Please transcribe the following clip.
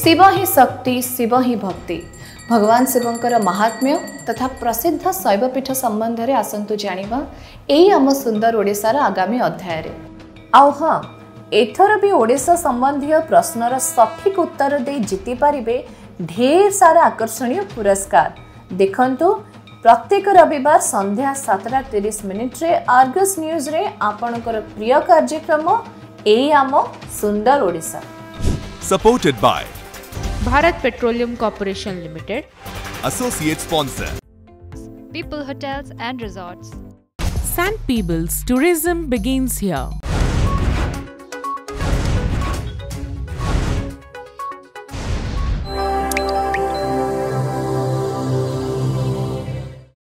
ଶିବ ହିଁ ଶକ୍ତି ଶିବ ହିଁ ଭକ୍ତି ଭଗବାନ ଶିବଙ୍କର ମାହାତ୍ମ୍ୟ ତଥା ପ୍ରସିଦ୍ଧ ଶୈବପୀଠ ସମ୍ବନ୍ଧରେ ଆସନ୍ତୁ ଜାଣିବା ଏଇ ଆମ ସୁନ୍ଦର ଓଡ଼ିଶାର ଆଗାମୀ ଅଧ୍ୟାୟରେ ଆଉ ହଁ ଏଥର ବି ଓଡ଼ିଶା ସମ୍ବନ୍ଧୀୟ ପ୍ରଶ୍ନର ସଠିକ୍ ଉତ୍ତର ଦେଇ ଜିତିପାରିବେ ଢେର ସାରା ଆକର୍ଷଣୀୟ ପୁରସ୍କାର ଦେଖନ୍ତୁ ପ୍ରତ୍ୟେକ ରବିବାର ସନ୍ଧ୍ୟା ସାତଟା ତିରିଶ ମିନିଟ୍ରେ ଆର୍ଗସ୍ ନ୍ୟୁଜ୍ରେ ଆପଣଙ୍କର ପ୍ରିୟ କାର୍ଯ୍ୟକ୍ରମ ଏଇ ଆମ ସୁନ୍ଦର Odisha supported by Bharat Petroleum Corporation Limited, Associate Sponsor, People Hotels and Resorts. St. Peebles Tourism begins here.